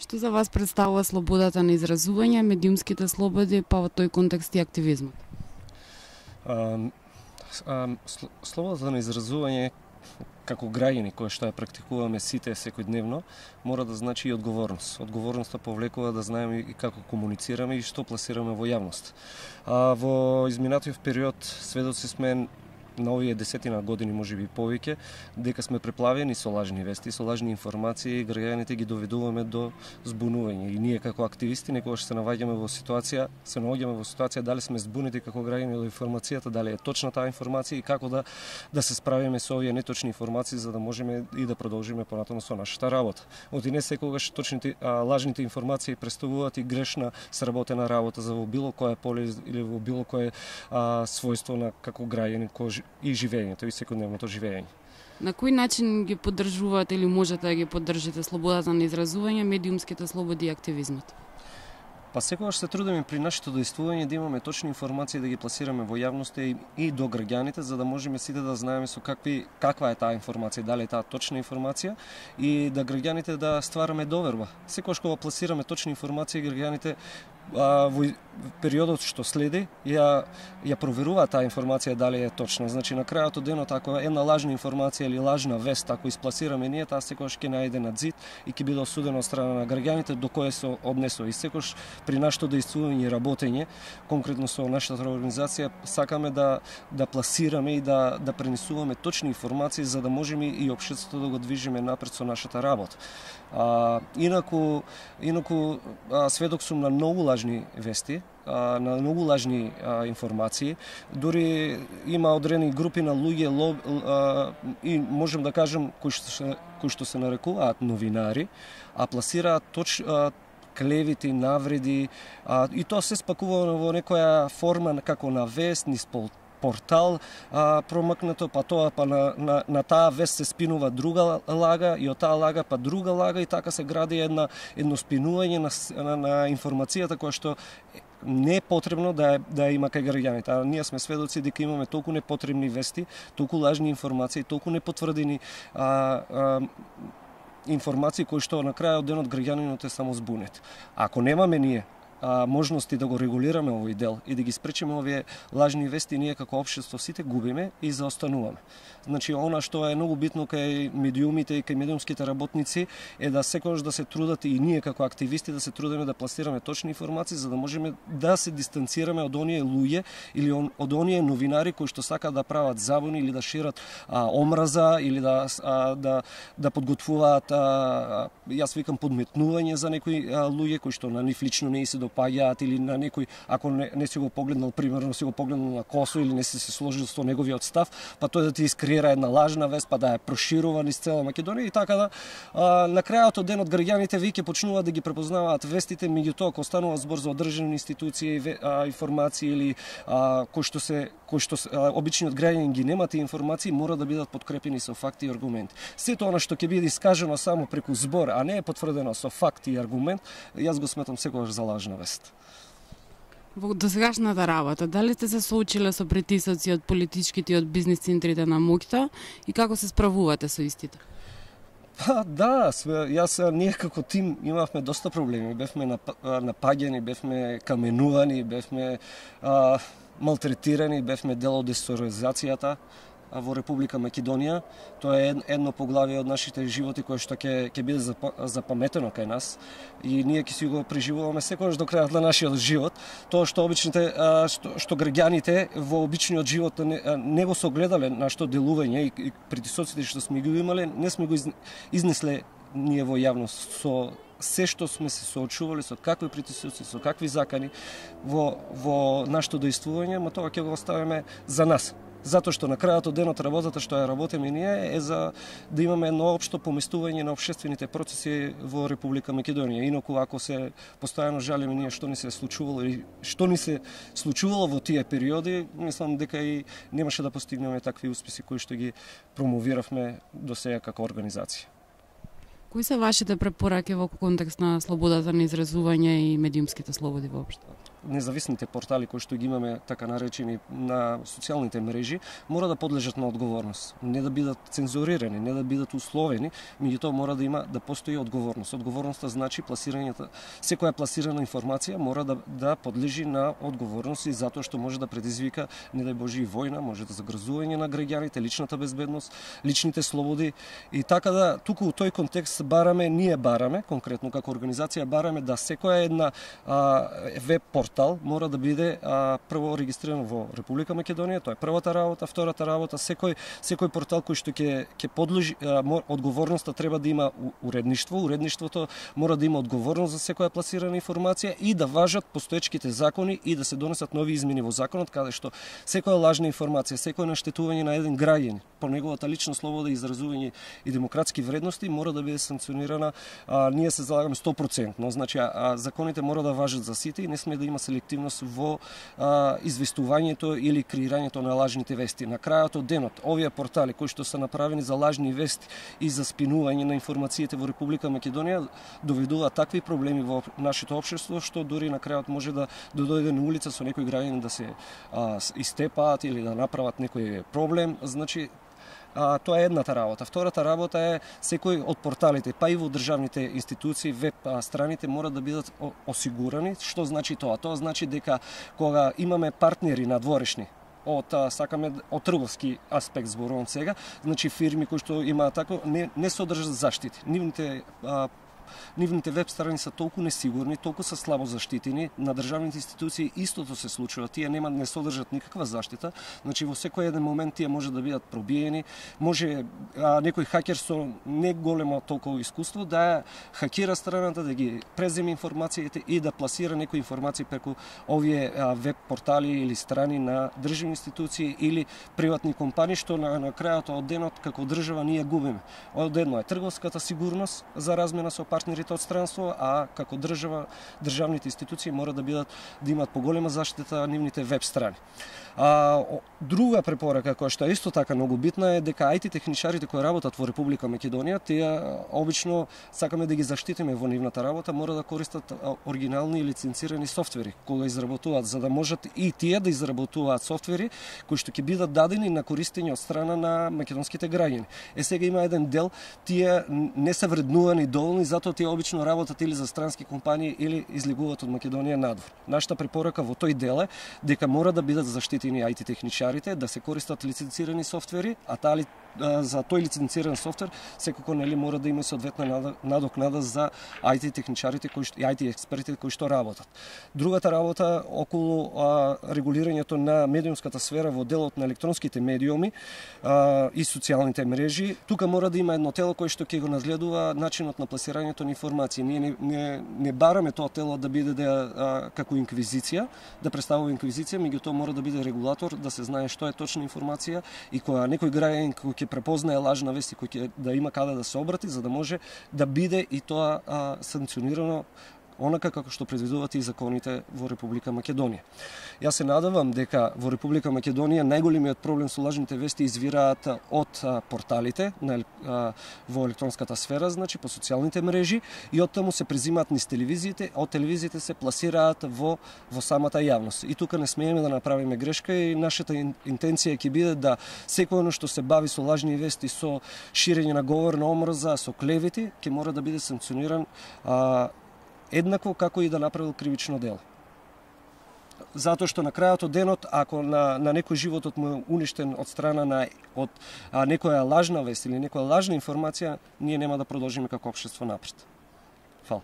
Што за вас представува слободата на изразување, медиумските слободи, па во тој контекст и активизмот? Слободата на изразување како граѓани кои што ја практикуваме сите секојдневно, мора да значи и одговорност. Одговорноста повлекува да знаеме и како комуницираме и што пласираме во јавност. А, во изминатиот период сведоци сме на овие десетина години, може би повеќе, дека сме преплавени со лажни вести, со лажни информации, граѓаните ги доведуваме до збунување. И ние како активисти некогаш се наоѓаме во ситуација, се наоѓаме во ситуација дали сме збунети како граѓани од информацијата, дали е точна таа информација и како да да се справиме со овие неточни информации за да можеме и да продолжиме понатаму со нашата работа. Оти не секогаш точните а, лажните информации представуваат и грешна сработена работа за во било кое поле или во било кое а, својство на како граѓани кој и живењето и секојдневното живење. На кој начин ги поддржувате или можете да ги поддржите слободата на изразување, медиумските слободи и активизмот? Па секогаш се трудиме при нашето действување да имаме точни информации да ги пласираме во јавноста и, и до граѓаните за да можеме сите да знаеме со какви каква е таа информација, дали е таа точна информација и да граѓаните да ствараме доверба. Секогаш кога пласираме точни информации, граѓаните а, во периодот што следи ја ја проверува таа информација дали е точна. Значи на крајот од денот ако една лажна информација или лажна вест ако испласираме ние, таа секогаш ќе најде на зид и ќе биде осудена од страна на граѓаните до кое се однесува. И секогаш при нашето действување и работење, конкретно со нашата организација, сакаме да да пласираме и да да пренесуваме точни информации за да можеме и општеството да го движиме напред со нашата работа. А, инаку инаку а, сведок сум на многу лажни вести, на многу лажни информации. Дури има одредени групи на луѓе лоб, и можем да кажем кои што се кои што се нарекуваат новинари, а пласираат точ клевити, навреди, а, и тоа се спакувано во некоја форма како на вест, низ портал а, промакнато, па тоа па на, на, на таа вест се спинува друга лага и од таа лага па друга лага и така се гради една едно спинување на, на, на информацијата која што не е потребно да да има кај граѓаните. А ние сме сведоци дека имаме толку непотребни вести, толку лажни информации, толку непотврдени а, а, информации кои што на крајот денот граѓанинот е само збунет. Ако немаме ние а, можности да го регулираме овој дел и да ги спречиме овие лажни вести, ние како општество сите губиме и заостануваме. Значи, она што е многу битно кај медиумите и кај медиумските работници е да секогаш да се трудат и ние како активисти да се трудиме да пласираме точни информации за да можеме да се дистанцираме од оние луѓе или од оние новинари кои што сакаат да прават забуни или да шират а, омраза или да а, да да подготвуваат а, јас викам подметнување за некои а, луѓе кои што на нив лично не се допаѓаат или на некој ако не, не си го погледнал примерно си го погледнал на косо или не си се сложил со неговиот став, па тој да ти искреира една лажна вест, па да е проширува низ цела Македонија и така да а, на крајот од денот граѓаните веќе почнуваат да ги препознаваат вестите, меѓутоа кога станува збор за одржани институции, и информации или а, кои што се кои што а, обичниот граѓанин ги нема тие информации, мора да бидат подкрепени со факти и аргументи. Сето она што ќе биде искажено само преку збор, а не е потврдено со факти и аргумент, јас го сметам секогаш за лажна вест. Во досегашната работа, дали сте се соочиле со притисоци од политичките и од бизнис центрите на моќта и како се справувате со истите? Па да, јас ние како тим имавме доста проблеми. Бевме напаѓани, бевме каменувани, бевме а, малтретирани, бевме дел од десоризацијата во Република Македонија. Тоа е едно поглавие од нашите животи кое што ќе ќе биде запаметено кај нас и ние ќе си го преживуваме секогаш до крајот на нашиот живот. Тоа што обичните што, што граѓаните во обичниот живот не, не го согледале нашето делување и, и притисоците што сме ги имале, не сме го изнесле ние во јавност со се што сме се соочувале со какви притисоци, со какви закани во во нашето действување, ма тоа ќе го оставиме за нас, затоа што на крајот од денот работата што ја работиме ние е за да имаме едно општо поместување на обществените процеси во Република Македонија. Инаку ако се постојано жалиме ние што ни се случувало и што ни се случувало во тие периоди, мислам дека и немаше да постигнеме такви успеси кои што ги промовиравме до сега како организација. Кои се вашите препораки во контекст на слободата на изразување и медиумските слободи воопшто? Независните портали кои што ги имаме така наречени на социјалните мрежи мора да подлежат на одговорност, не да бидат цензурирани, не да бидат условени, меѓутоа мора да има да постои одговорност. Одговорноста значи пласирањето секоја пласирана информација мора да да подлежи на одговорност и затоа што може да предизвика не дај Боже и војна, може да загрозување на граѓаните, личната безбедност, личните слободи и така да туку у тој контекст бараме, ние бараме конкретно како организација бараме да секоја една а, веб портал мора да биде а, прво регистриран во Република Македонија, тоа е првата работа, втората работа, секој секој портал кој што ќе ќе подлежи а, одговорноста треба да има уредништво, уредништвото мора да има одговорност за секоја пласирана информација и да важат постоечките закони и да се донесат нови измени во законот каде што секоја лажна информација, секој наштетување на еден граѓанин по неговата лична слобода и изразување и демократски вредности мора да биде санкционирана. А, ние се залагаме 100%, значи а, а законите мора да важат за сите и не сме да има селективност во а, известувањето или креирањето на лажните вести. На крајот од денот, овие портали кои што се направени за лажни вести и за спинување на информациите во Република Македонија доведува такви проблеми во нашето општество што дури на крајот може да, да дојде на улица со некој граѓанин да се а, истепаат или да направат некој проблем. Значи, А, тоа е едната работа. Втората работа е секој од порталите, па и во државните институции, веб страните мора да бидат осигурани. Што значи тоа? Тоа значи дека кога имаме партнери надворешни, од сакаме од трговски аспект зборувам сега, значи фирми кои што имаат тако не не содржат заштити. Нивните а, нивните веб страни се толку несигурни, толку се слабо заштитени, на државните институции истото се случува, тие нема не содржат никаква заштита, значи во секој еден момент тие може да бидат пробиени, може а, некој хакер со не големо толку искуство да хакира страната, да ги преземе информациите и да пласира некои информации преку овие а, веб портали или страни на државни институции или приватни компании што на, на крајот од денот како држава ние губиме. Од едно е трговската сигурност за размена со партнерите од странство, а како држава, државните институции мора да бидат да имаат поголема заштита нивните веб страни. А, друга препорака која што е исто така многу битна е дека IT техничарите кои работат во Република Македонија, тие обично сакаме да ги заштитиме во нивната работа, мора да користат оригинални и лиценцирани софтвери кои изработуваат за да можат и тие да изработуваат софтвери кои што ќе бидат дадени на користење од страна на македонските граѓани. Е сега има еден дел тие не се вреднувани доволни, затоа тие обично работат или за странски компании или излегуваат од Македонија надвор. Нашата препорака во тој дел е дека мора да бидат заштитени IT техничарите, да се користат лиценцирани софтвери, а таа за тој лиценциран софтвер секако нели мора да има соодветна надокнада за IT техничарите кои што и IT експертите кои што работат. Другата работа околу а, регулирањето на медиумската сфера во делот на електронските медиуми а, и социјалните мрежи, тука мора да има едно тело кое што ќе го наследува начинот на пласирањето на информации. Ние не, не, не бараме тоа тело да биде да, а, како инквизиција, да представува инквизиција, меѓутоа мора да биде регулатор, да се знае што е точна информација и која некој граѓанин кој ќе препознае лажна вест и кој ќе да има каде да се обрати за да може да биде и тоа а, санкционирано онака како што предвидуваат и законите во Република Македонија. Јас се надавам дека во Република Македонија најголемиот проблем со лажните вести извираат од порталите на, во електронската сфера, значи по социјалните мрежи и од таму се презимаат низ телевизиите, од телевизиите се пласираат во во самата јавност. И тука не смееме да направиме грешка и нашата интенција ќе биде да секој оно што се бави со лажни вести, со ширење на говор на омрза, со клевети, ќе мора да биде санкциониран а, еднакво како и да направил кривично дело. Затоа што на крајот од денот, ако на, на некој животот му е уништен од страна на од а, некоја лажна вест или некоја лажна информација, ние нема да продолжиме како општество напред. Фала.